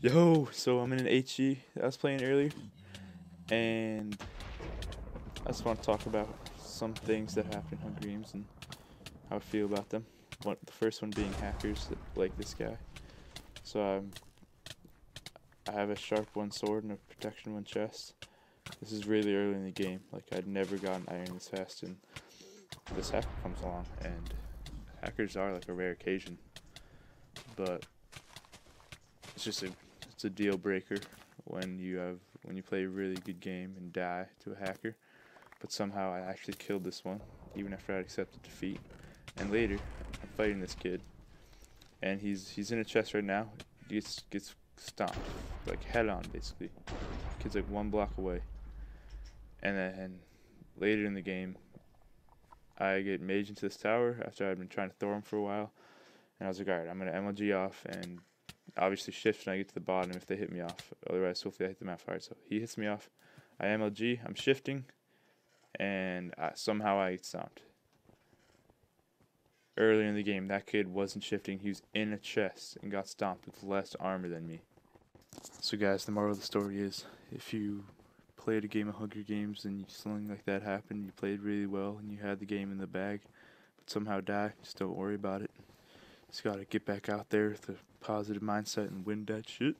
Yo, so I'm in an HG that I was playing earlier, and I just want to talk about some things that happen Hunger Games and how I feel about them. One, the first one being hackers that, like this guy. So I'm, I have a sharp one sword and a protection one chest. This is really early in the game. Like I'd never gotten iron this fast, and this hacker comes along, and hackers are like a rare occasion, but just a it's a deal breaker when you have when you play a really good game and die to a hacker. But somehow I actually killed this one, even after I accepted defeat. And later, I'm fighting this kid, and he's he's in a chest right now. He gets gets stomped like head on basically. Kid's like one block away. And then later in the game, I get mage into this tower after I'd been trying to throw him for a while. And I was like, alright, I'm gonna MLG off and obviously shift when I get to the bottom if they hit me off. Otherwise, hopefully I hit them after. So he hits me off. I MLG, I'm shifting, and I, somehow I get stomped. Earlier in the game, that kid wasn't shifting. He was in a chest and got stomped with less armor than me. So guys, the moral of the story is, if you played a game of Hunger Games and something like that happened, you played really well and you had the game in the bag, but somehow die, just don't worry about it. Just gotta get back out there with a positive mindset and win that shit.